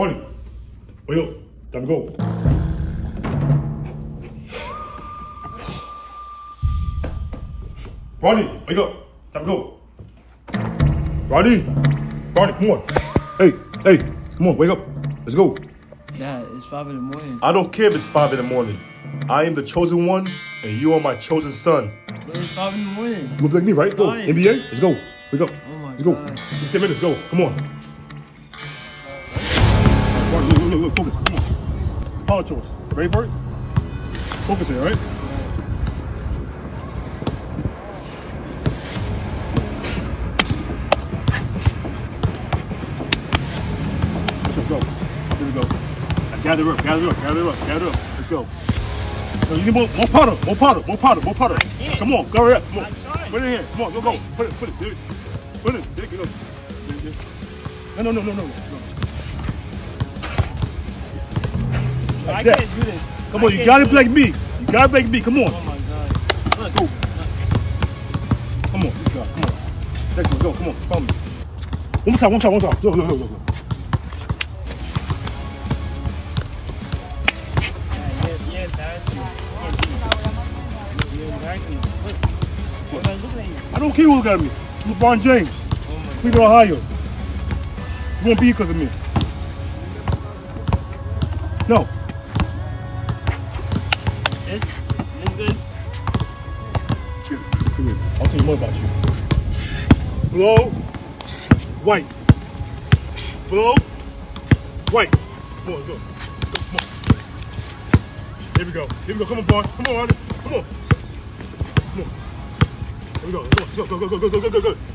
Bronny, wake up. Time to go. Bronny, wake up. Time to go. Bronny, Bronny, come on. Hey, hey, come on, wake up. Let's go. Dad, it's five in the morning. I don't care if it's five in the morning. I am the chosen one, and you are my chosen son. But it's five in the morning. You look like me, right? Go. Fine. NBA, let's go. Wake up. Oh my let's go. God. Give 10 minutes, go. Come on. Look, look, focus. Come on. Follow to us. Ready for it? Focus here, right? Let's go. Here we go. Now gather up, gather up, gather up, gather up. Let's go. So you more, more powder, more powder, more powder, more powder. Come on, go up. Come on. Put it here. Come on, go, go. Put it, put it. There. Put it. There you go. There, there. No, no, no, no, no. no. I that. can't do this. Come I on, you gotta be like me. You gotta be like me. Come on. Oh my god. Look, Go. Come on, let's go. Come on. Let's go, go. Come on, follow me. One more time, one time, one time. Go, go, go, go. go. yeah, you're, you're embarrassing. You can't do this. You're embarrassing. Look. Everybody's looking at you. I don't care who look at me. I'm LeBron James. Oh. Cleveland, Ohio. You won't be because of me. No. This, this good? Come here. I'll tell you more about you. Blow, white. Blow, white. Come on, let's go. Come on. Here we go. Here we go. Come on, boy. Come on. Come on. Come on. Here we go. Go. Go, go, go, go, go, go, go, go.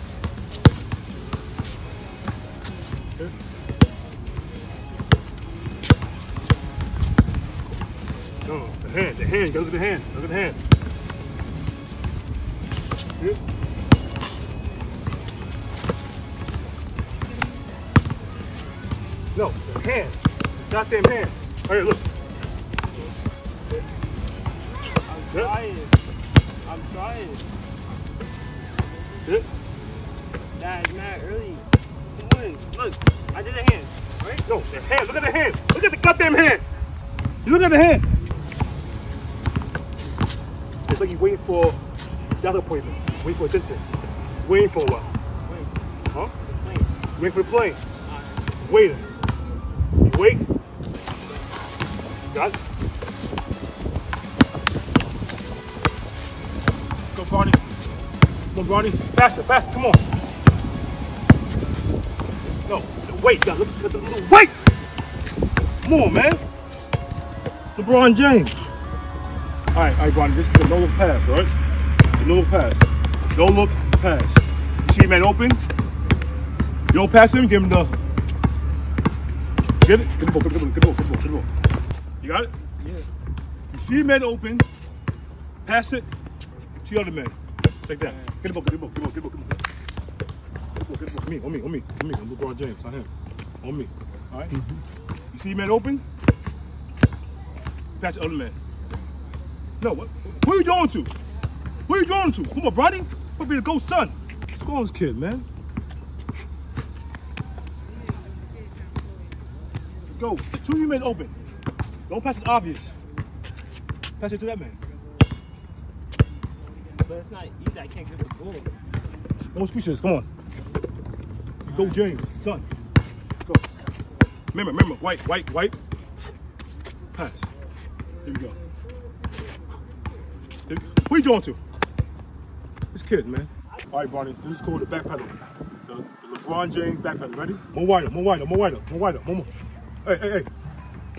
No, the hand, the hand. Look at the hand. Look at the hand. No, the hand. Goddamn hand. All right, look. I'm trying. I'm trying. Yeah. Dad, it's mad early. Come on. Look, I did the hand. Right? No, the hand. Look at the hand. Look at the goddamn hand. You look at the hand. You're waiting for the other appointment. Waiting for a dentist. Waiting for. Wait, Huh? wait. Waiting for the plane. Waiting. You wait. Got it? Go, Bronny. Come on, Bronny. Faster, faster. Come on. No, wait, weight. Look weight. Come on, man. LeBron James. All right, all right, Bronny. This is the no look pass, all right? The no look pass. No look pass. You see man open? You don't pass him, give him the. Get it? Get the ball, get the ball, get the ball, get the ball. You got it? Yeah. You see a man open, pass it to the other man. Like that. Get the ball, get the ball, get the ball, get the ball, get the ball. Get the ball, get. On me, on me, on me, on me. I'm LeBron James, not him. On me. All right? Mm-hmm. You see man open, pass the other man. No, what? Where you going to? Where you going to? Come on, Brody. I'll be the ghost son. What's going on this kid, man? Let's go. Two of you men open. Don't pass it obvious. Pass it to that man. But it's not easy. I can't get the ball. Don't speak this. Come on. Go, James. Son. Go. Remember, remember. White, white, white. Pass. Here we go. Where you going to? This kid, man. All right, Bronny. This is called the back pedal. The, the LeBron James back pedal. Ready? More wider, more wider, more wider, more wider, more, more. Hey, hey, hey.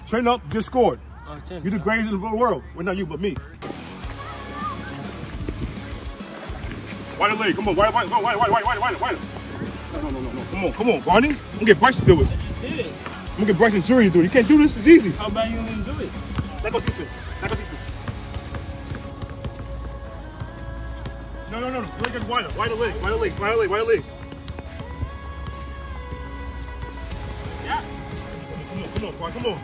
Train up. Just scored. Oh. You're the greatest in the world. Well, not you, but me. Wider leg. Come on. Wider, wider, wider, wider, wider, wider, wider. No, no, no, no, no. Come on, come on, Bronny. I'm gonna get Bryce to do it. I just did it. I'm gonna get Bryce and Zhuri to do it. You can't do this. It's easy. How about you even do it? Let go. Let No, no, no. Leg is wider. Wider legs. Wider legs. Wider legs. Wider legs. Yeah. Come on, come on, Bronny. Come on.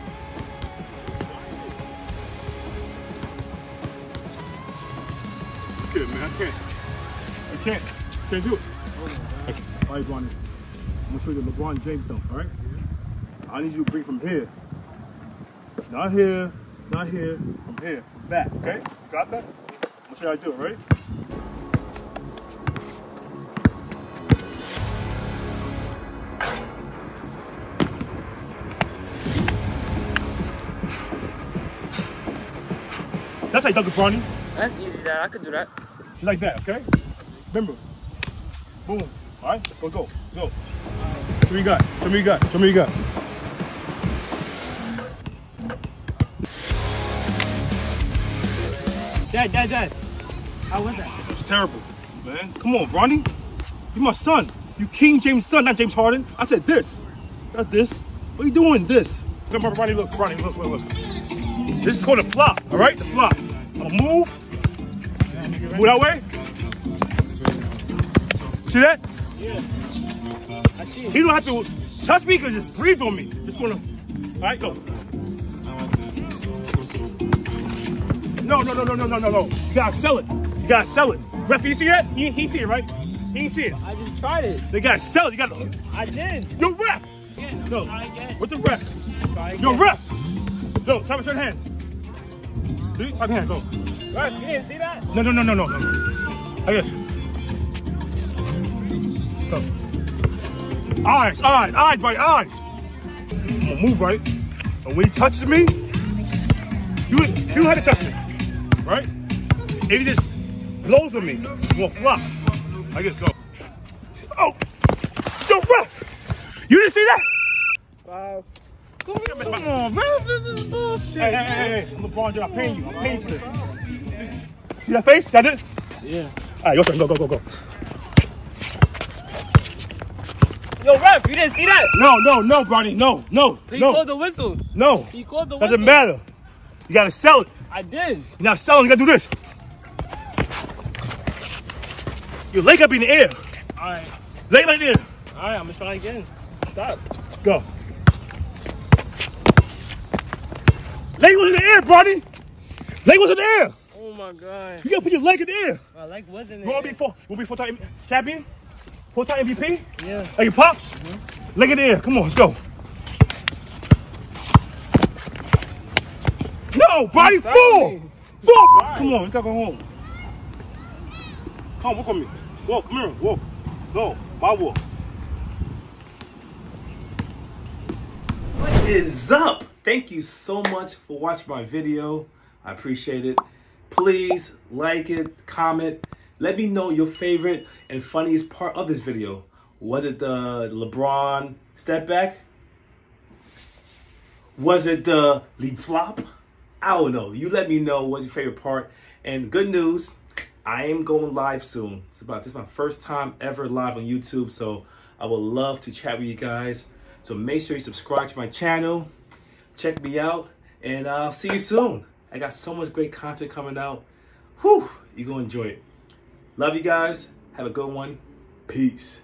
This kid, man. I can't. I can't. Can't do it. Okay. All right, Bronny. I'm gonna show you the LeBron James dunk. All right. I need you to bring from here. Not here, not here, from here, from back, okay? Got that? I'm gonna show you how to do it, ready? That's how you dunk it, Bronny. That's easy, Dad. I could do that. Like that, okay? Remember. Boom. All right, go, go, go. Show me you got. Show me you got. Show me you got. Dad, Dad, Dad. How was that? It's terrible, man. Come on, Bronny. You're my son. You King James' son, not James Harden. I said this, not this. What are you doing? This. Come on, Bronny. Look, Bronny. Look, look, look. This is called a flop. All right, the flop. I'm gonna move. Move that way. See that? Yeah. I see He don't have to touch me because just breathe on me. Just gonna. All right, go. No, no, no, no, no, no, no, no. You gotta sell it. You gotta sell it. Ref, you see that? He, he see it, right? He ain't see it. I just tried it. They gotta sell it. You gotta. I did. Yo, ref. Again. No. What the ref? Yo, ref. Yo, try to shake hands. See? Shake hands. Go. Right, you didn't see that? No, no, no, no, no, no. Oh, I guess. Go. Eyes, eyes, eyes, right, eyes. I'm gonna move right. And when he touches me, you you had to touch me, right? If he just blows on me, I'm gonna flop. I guess go. Oh, yo, ref! You didn't see that? Five. Come Come on, ref. This is bullshit. Hey, hey, hey, hey, I'm LeBron. I'm paying you. I'm paying for this. See that face? That it? Yeah. All right, your turn. Go, go, go, go. Yo, ref, you didn't see that? No, no, no, Bronny. No, no, He no, called the whistle. no. He called the whistle. Doesn't matter. You gotta sell it. I did. You're not selling. You gotta do this. Your leg up in the air. All right. Leg like there. All right, I'm gonna try again. Stop. Go. Leg was in the air, Bronny. Leg was in the air. Oh my god. You gotta put your leg in the air. My leg wasn't You wanna be there. we'll be four-time champion? Four-time MVP? Yeah. Hey, your pops? Mm-hmm. Leg in the air. Come on, let's go. No, body Sorry. full. Full. Come on, we gotta go home. Come on, walk with me. Walk, come here, walk. No, my walk. What is up? Thank you so much for watching my video. I appreciate it. Please like it, comment. Let me know your favorite and funniest part of this video. Was it the LeBron step back? Was it the leap flop? I don't know. You let me know what's your favorite part. And good news, I am going live soon. It's about this is my first time ever live on YouTube, so I would love to chat with you guys. So make sure you subscribe to my channel, check me out, and I'll see you soon. I got so much great content coming out. Whew, you're gonna enjoy it. Love you guys. Have a good one. Peace.